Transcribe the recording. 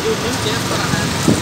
dulu nada.